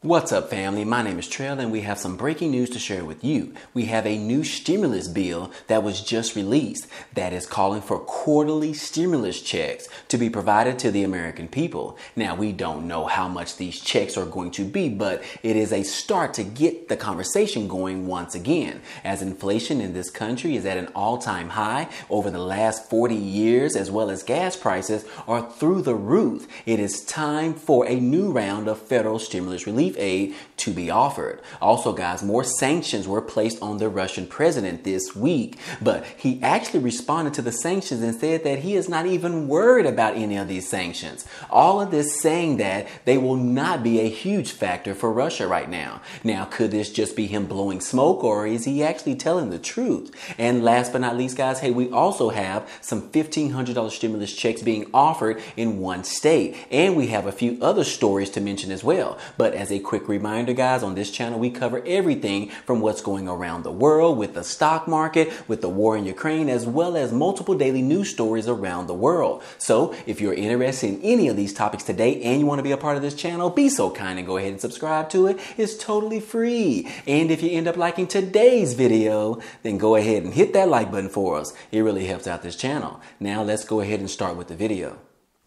What's up, family? My name is Trail, and we have some breaking news to share with you. We have a new stimulus bill that was just released that is calling for quarterly stimulus checks to be provided to the American people. Now, we don't know how much these checks are going to be, but it is a start to get the conversation going once again. As inflation in this country is at an all time high over the last 40 years, as well as gas prices are through the roof, it is time for a new round of federal stimulus relief relief aid to be offered. Also, guys, more sanctions were placed on the Russian president this week, but he actually responded to the sanctions and said that he is not even worried about any of these sanctions. All of this saying that they will not be a huge factor for Russia right now. Now, could this just be him blowing smoke or is he actually telling the truth? And last but not least, guys, hey, we also have some $1,500 stimulus checks being offered in one state. And we have a few other stories to mention as well. But as a quick reminder, guys, on this channel, we cover everything from what's going around the world with the stock market, with the war in Ukraine, as well as multiple daily news stories around the world. So if you're interested in any of these topics today and you want to be a part of this channel, be so kind and go ahead and subscribe to it. It's totally free. And if you end up liking today's video, then go ahead and hit that like button for us. It really helps out this channel. Now let's go ahead and start with the video.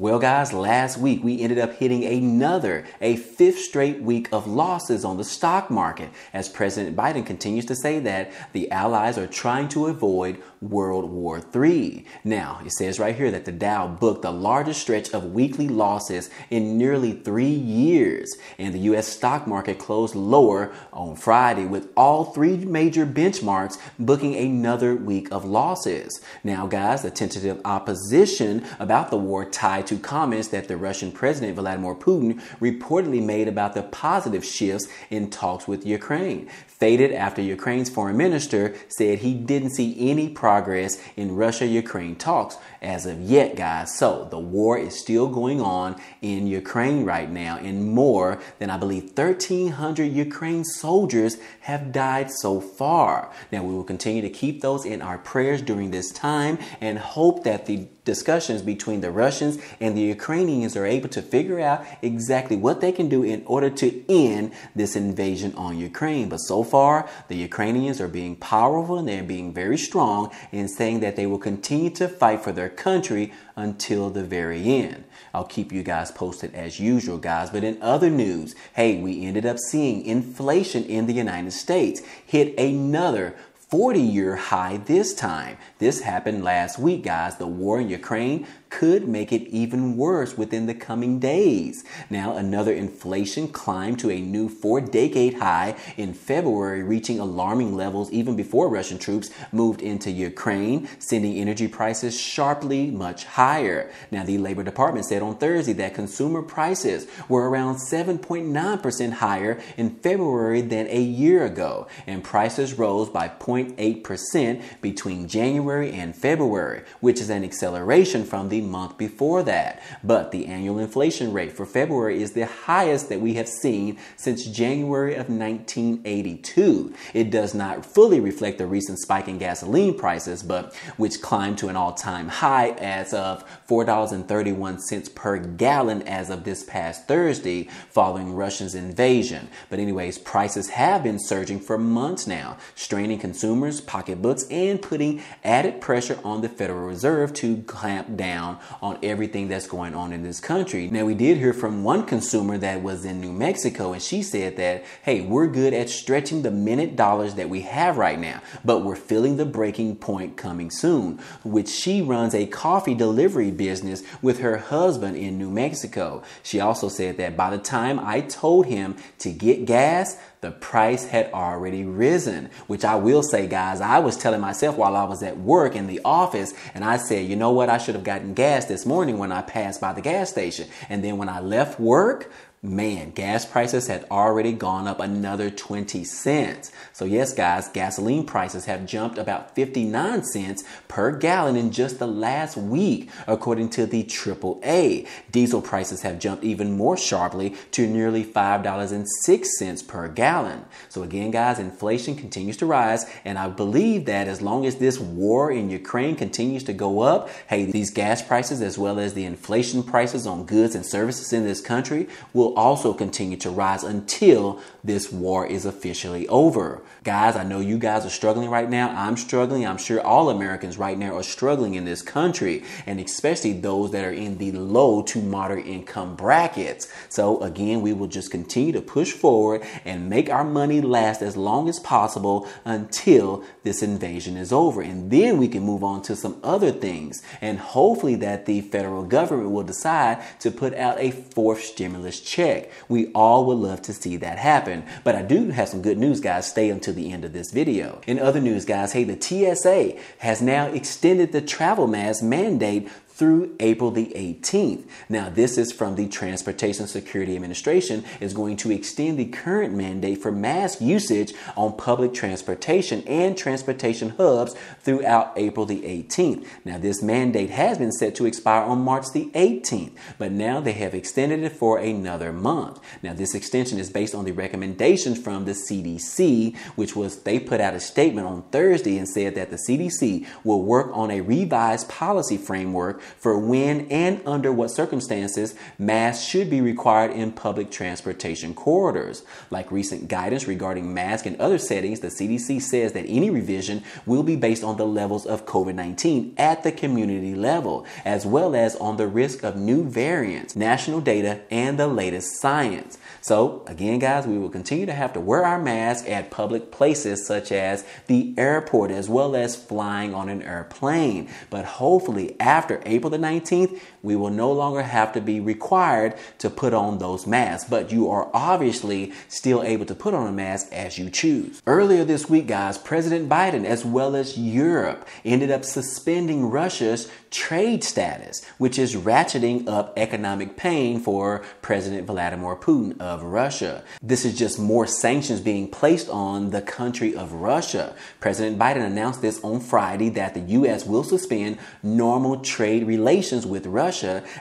Well, guys, last week we ended up hitting another, a fifth straight week of losses on the stock market as President Biden continues to say that the allies are trying to avoid World War III. Now, it says right here that the Dow booked the largest stretch of weekly losses in nearly three years, and the U.S. stock market closed lower on Friday with all three major benchmarks booking another week of losses. Now, guys, the tentative opposition about the war tied to comments that the Russian President Vladimir Putin reportedly made about the positive shifts in talks with Ukraine. Faded after Ukraine's foreign minister said he didn't see any progress in Russia Ukraine talks as of yet, guys. So the war is still going on in Ukraine right now, and more than I believe 1,300 Ukraine soldiers have died so far. Now, we will continue to keep those in our prayers during this time and hope that the discussions between the Russians and the Ukrainians are able to figure out exactly what they can do in order to end this invasion on Ukraine. But so far, the Ukrainians are being powerful and they're being very strong in saying that they will continue to fight for their country until the very end. I'll keep you guys posted as usual, guys. But in other news, hey, we ended up seeing inflation in the United States hit another 40 year high this time. This happened last week, guys. The war in Ukraine could make it even worse within the coming days. Now, another inflation climbed to a new four decade high in February, reaching alarming levels even before Russian troops moved into Ukraine, sending energy prices sharply much higher. Now, the Labor Department said on Thursday that consumer prices were around 7.9% higher in February than a year ago, and prices rose by 0.8% between January and February, which is an acceleration from the month before that. But the annual inflation rate for February is the highest that we have seen since January of 1982. It does not fully reflect the recent spike in gasoline prices, but which climbed to an all-time high as of $4.31 per gallon as of this past Thursday following Russia's invasion. But anyways, prices have been surging for months now, straining consumers' pocketbooks and putting added pressure on the Federal Reserve to clamp down on everything that's going on in this country. Now, we did hear from one consumer that was in New Mexico, and she said that, hey, we're good at stretching the minute dollars that we have right now, but we're feeling the breaking point coming soon, which she runs a coffee delivery business with her husband in New Mexico. She also said that by the time I told him to get gas, the price had already risen, which I will say, guys, I was telling myself while I was at work in the office, and I said, you know what? I should have gotten gas this morning when I passed by the gas station. And then when I left work, man, gas prices had already gone up another 20 cents. So yes, guys, gasoline prices have jumped about 59 cents per gallon in just the last week, according to the AAA. Diesel prices have jumped even more sharply to nearly $5.06 per gallon. So again, guys, inflation continues to rise, and I believe that as long as this war in Ukraine continues to go up, hey, these gas prices as well as the inflation prices on goods and services in this country will will also continue to rise until this war is officially over. Guys, I know you guys are struggling right now. I'm struggling. I'm sure all Americans right now are struggling in this country, and especially those that are in the low to moderate income brackets. So, again, we will just continue to push forward and make our money last as long as possible until this invasion is over. And then we can move on to some other things. And hopefully, that the federal government will decide to put out a fourth stimulus check. We all would love to see that happen. But I do have some good news, guys. Stay until the end of this video. In other news, guys, hey, the TSA has now extended the travel mask mandate through April the 18th. Now, this is from the Transportation Security Administration is going to extend the current mandate for mask usage on public transportation and transportation hubs throughout April the 18th. Now, this mandate has been set to expire on March the 18th, but now they have extended it for another month. Now, this extension is based on the recommendations from the CDC, which was they put out a statement on Thursday and said that the CDC will work on a revised policy framework for when and under what circumstances masks should be required in public transportation corridors. Like recent guidance regarding masks in other settings, the CDC says that any revision will be based on the levels of COVID 19 at the community level, as well as on the risk of new variants, national data, and the latest science. So, again, guys, we will continue to have to wear our mask at public places such as the airport as well as flying on an airplane. But hopefully, after April the 19th, we will no longer have to be required to put on those masks. But you are obviously still able to put on a mask as you choose. Earlier this week, guys, President Biden as well as Europe ended up suspending Russia's trade status, which is ratcheting up economic pain for President Vladimir Putin of Russia. This is just more sanctions being placed on the country of Russia. President Biden announced this on Friday that the U.S. will suspend normal trade relations with Russia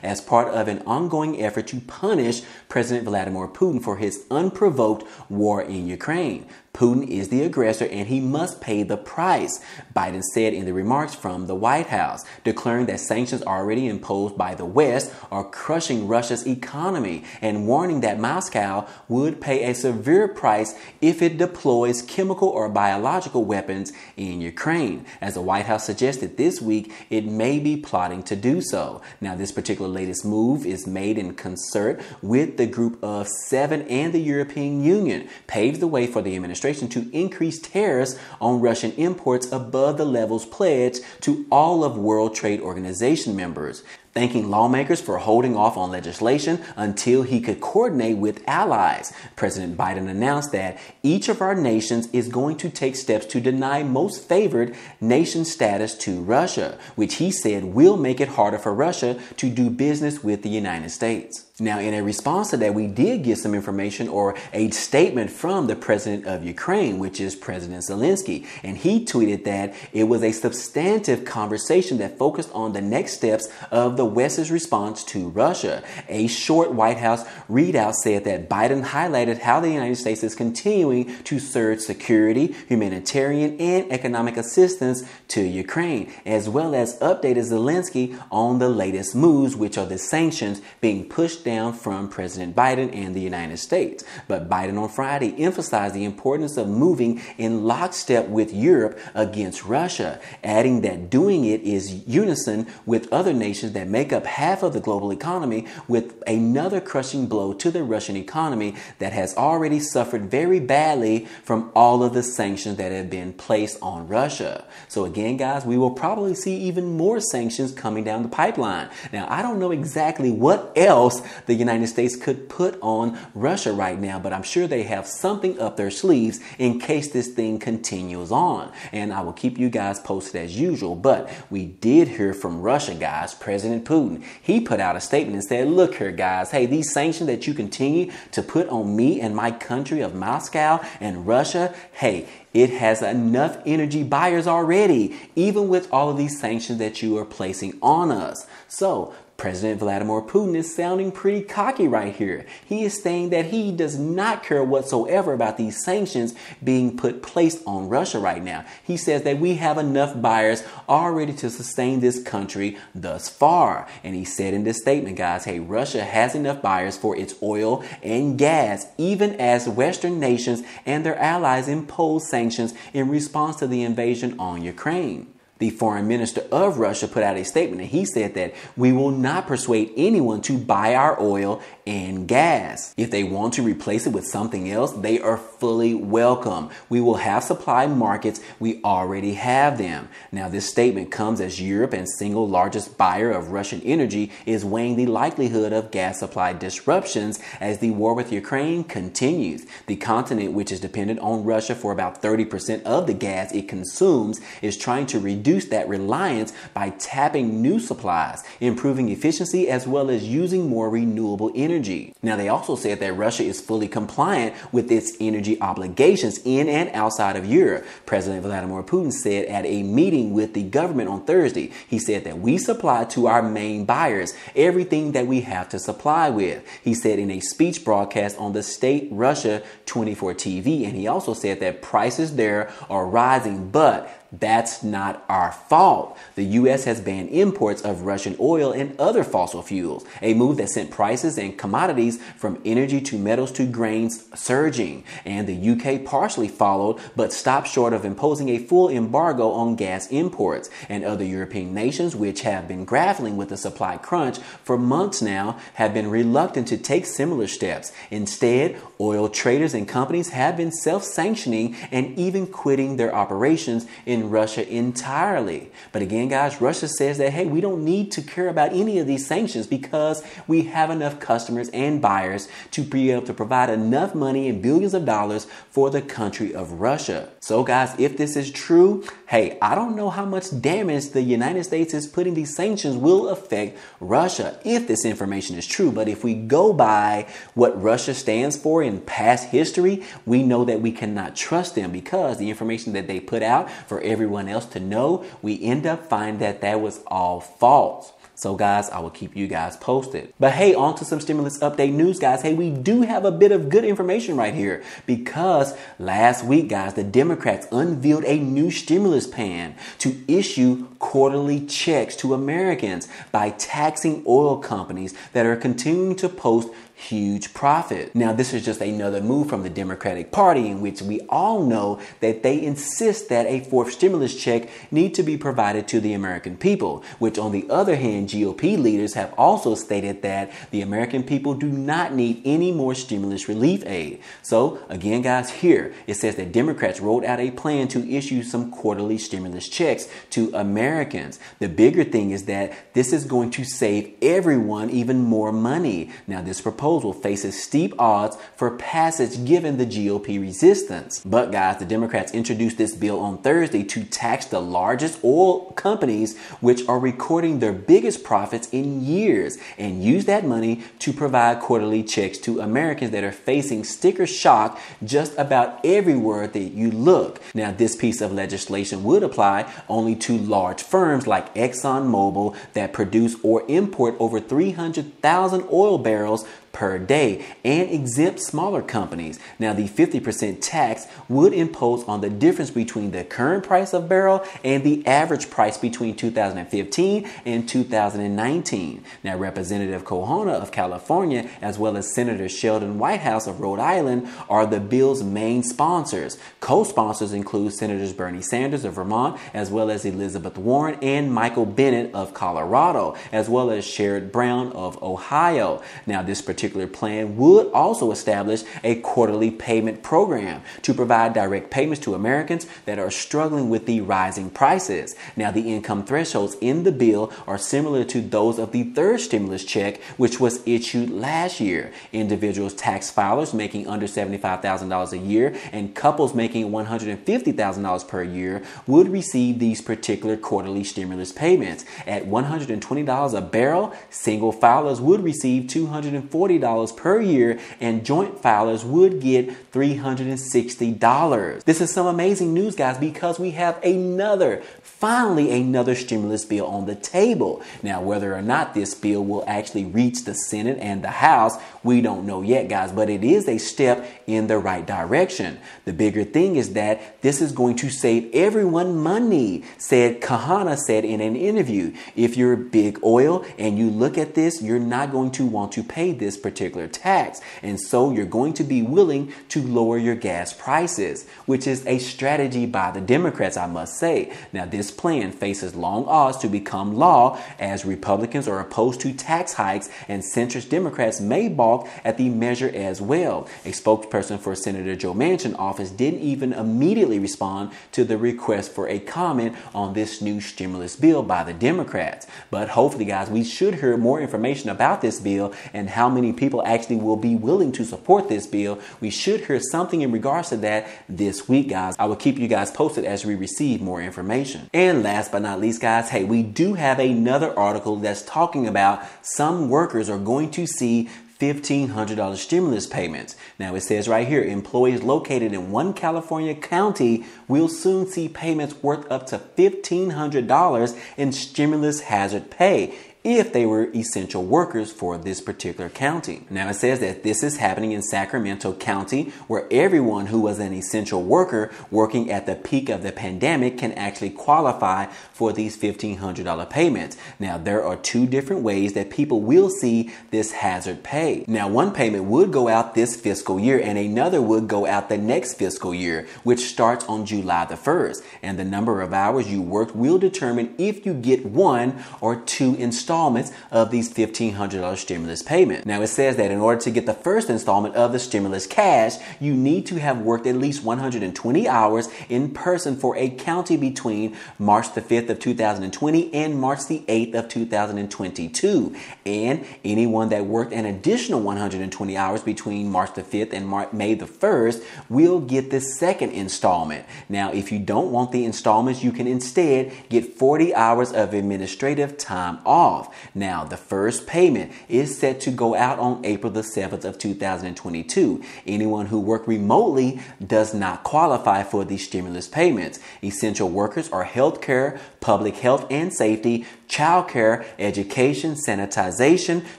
as part of an ongoing effort to punish President Vladimir Putin for his unprovoked war in Ukraine. Putin is the aggressor and he must pay the price, Biden said in the remarks from the White House, declaring that sanctions already imposed by the West are crushing Russia's economy and warning that Moscow would pay a severe price if it deploys chemical or biological weapons in Ukraine. As the White House suggested this week, it may be plotting to do so. Now, this particular latest move is made in concert with the Group of Seven and the European Union, paves the way for the administration administration to increase tariffs on Russian imports above the levels pledged to all of World Trade Organization members thanking lawmakers for holding off on legislation until he could coordinate with allies. President Biden announced that each of our nations is going to take steps to deny most favored nation status to Russia, which he said will make it harder for Russia to do business with the United States. Now, in a response to that, we did get some information or a statement from the president of Ukraine, which is President Zelensky. And he tweeted that it was a substantive conversation that focused on the next steps of the West's response to Russia. A short White House readout said that Biden highlighted how the United States is continuing to surge security, humanitarian, and economic assistance to Ukraine, as well as updated Zelensky on the latest moves, which are the sanctions being pushed down from President Biden and the United States. But Biden on Friday emphasized the importance of moving in lockstep with Europe against Russia, adding that doing it is unison with other nations that make up half of the global economy with another crushing blow to the Russian economy that has already suffered very badly from all of the sanctions that have been placed on Russia. So again, guys, we will probably see even more sanctions coming down the pipeline. Now, I don't know exactly what else the United States could put on Russia right now, but I'm sure they have something up their sleeves in case this thing continues on. And I will keep you guys posted as usual. But we did hear from Russia, guys, President Putin. He put out a statement and said, Look here, guys, hey, these sanctions that you continue to put on me and my country of Moscow and Russia, hey, it has enough energy buyers already, even with all of these sanctions that you are placing on us. So, President Vladimir Putin is sounding pretty cocky right here. He is saying that he does not care whatsoever about these sanctions being put placed on Russia right now. He says that we have enough buyers already to sustain this country thus far. And he said in this statement, guys, hey, Russia has enough buyers for its oil and gas, even as Western nations and their allies impose sanctions in response to the invasion on Ukraine the foreign minister of Russia put out a statement and he said that we will not persuade anyone to buy our oil and gas. If they want to replace it with something else, they are fully welcome. We will have supply markets. We already have them. Now, this statement comes as Europe and single largest buyer of Russian energy is weighing the likelihood of gas supply disruptions as the war with Ukraine continues. The continent, which is dependent on Russia for about 30% of the gas it consumes, is trying to reduce reduce that reliance by tapping new supplies, improving efficiency, as well as using more renewable energy. Now, they also said that Russia is fully compliant with its energy obligations in and outside of Europe. President Vladimir Putin said at a meeting with the government on Thursday, he said that we supply to our main buyers everything that we have to supply with. He said in a speech broadcast on the state Russia 24 TV, and he also said that prices there are rising, but that's not our fault. The U.S. has banned imports of Russian oil and other fossil fuels, a move that sent prices and commodities from energy to metals to grains surging. And the U.K. partially followed, but stopped short of imposing a full embargo on gas imports. And other European nations, which have been grappling with the supply crunch for months now, have been reluctant to take similar steps. Instead, oil traders and companies have been self sanctioning and even quitting their operations in in Russia entirely. But again, guys, Russia says that, hey, we don't need to care about any of these sanctions because we have enough customers and buyers to be able to provide enough money and billions of dollars for the country of Russia. So, guys, if this is true, hey, I don't know how much damage the United States is putting these sanctions will affect Russia if this information is true. But if we go by what Russia stands for in past history, we know that we cannot trust them because the information that they put out for everyone else to know, we end up finding that that was all false. So, guys, I will keep you guys posted. But hey, on to some stimulus update news, guys. Hey, we do have a bit of good information right here because last week, guys, the Democrats unveiled a new stimulus plan to issue quarterly checks to Americans by taxing oil companies that are continuing to post huge profit. Now, this is just another move from the Democratic Party in which we all know that they insist that a fourth stimulus check need to be provided to the American people, which on the other hand, GOP leaders have also stated that the American people do not need any more stimulus relief aid. So, again, guys, here it says that Democrats rolled out a plan to issue some quarterly stimulus checks to Americans. The bigger thing is that this is going to save everyone even more money. Now, this proposal proposal faces steep odds for passage given the GOP resistance. But guys, the Democrats introduced this bill on Thursday to tax the largest oil companies which are recording their biggest profits in years and use that money to provide quarterly checks to Americans that are facing sticker shock just about everywhere that you look. Now, this piece of legislation would apply only to large firms like ExxonMobil that produce or import over 300,000 oil barrels per day and exempt smaller companies. Now, the 50% tax would impose on the difference between the current price of barrel and the average price between 2015 and 2019. Now, Representative Khanna of California, as well as Senator Sheldon Whitehouse of Rhode Island, are the bill's main sponsors. Co sponsors include Senators Bernie Sanders of Vermont, as well as Elizabeth Warren and Michael Bennet of Colorado, as well as Sherrod Brown of Ohio. Now, this particular particular plan would also establish a quarterly payment program to provide direct payments to Americans that are struggling with the rising prices. Now, the income thresholds in the bill are similar to those of the third stimulus check, which was issued last year. Individuals tax filers making under $75,000 a year and couples making $150,000 per year would receive these particular quarterly stimulus payments. At $120 a barrel, single filers would receive 240 $40 per year, and joint filers would get $360. This is some amazing news, guys, because we have another finally another stimulus bill on the table. Now, whether or not this bill will actually reach the Senate and the House, we don't know yet, guys, but it is a step in the right direction. The bigger thing is that this is going to save everyone money, said Khanna said in an interview. If you're big oil and you look at this, you're not going to want to pay this particular tax. And so you're going to be willing to lower your gas prices, which is a strategy by the Democrats, I must say. Now, this plan faces long odds to become law as Republicans are opposed to tax hikes and centrist Democrats may balk at the measure as well. A spokesperson for Senator Joe Manchin office didn't even immediately respond to the request for a comment on this new stimulus bill by the Democrats. But hopefully, guys, we should hear more information about this bill and how many people actually will be willing to support this bill. We should hear something in regards to that this week, guys. I will keep you guys posted as we receive more information. And last but not least, guys, hey, we do have another article that's talking about some workers are going to see $1,500 stimulus payments. Now it says right here employees located in one California county will soon see payments worth up to $1,500 in stimulus hazard pay if they were essential workers for this particular county. Now it says that this is happening in Sacramento County where everyone who was an essential worker working at the peak of the pandemic can actually qualify for these $1,500 payments. Now there are two different ways that people will see this hazard pay. Now one payment would go out this fiscal year and another would go out the next fiscal year, which starts on July the 1st. And the number of hours you worked will determine if you get one or two installments installments of these $1,500 stimulus payment. Now it says that in order to get the first installment of the stimulus cash, you need to have worked at least 120 hours in person for a county between March the 5th of 2020 and March the 8th of 2022. And anyone that worked an additional 120 hours between March the 5th and Mar- May the 1st will get the second installment. Now, if you don't want the installments, you can instead get 40 hours of administrative time off off. Now, the first payment is set to go out on April the 7th of 2022. Anyone who worked remotely does not qualify for these stimulus payments. Essential workers are healthcare, public health and safety, childcare, education, sanitization,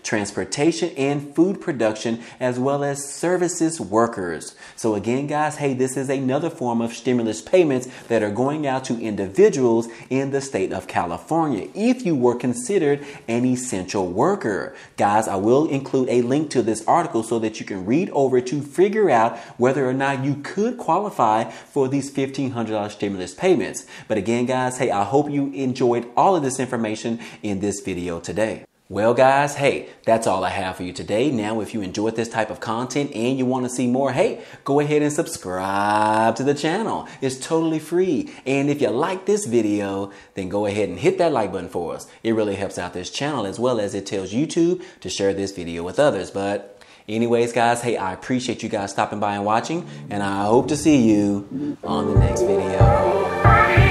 transportation, and food production, as well as services workers. So again, guys, hey, this is another form of stimulus payments that are going out to individuals in the state of California if you were considered an essential worker. Guys, I will include a link to this article so that you can read over to figure out whether or not you could qualify for these $1,500 stimulus payments. But again, guys, hey, I hope you enjoyed all of this information information in this video today. Well, guys, hey, that's all I have for you today. Now, if you enjoyed this type of content and you want to see more, hey, go ahead and subscribe to the channel. It's totally free. And if you like this video, then go ahead and hit that like button for us. It really helps out this channel as well as it tells YouTube to share this video with others. But anyways, guys, hey, I appreciate you guys stopping by and watching, and I hope to see you on the next video.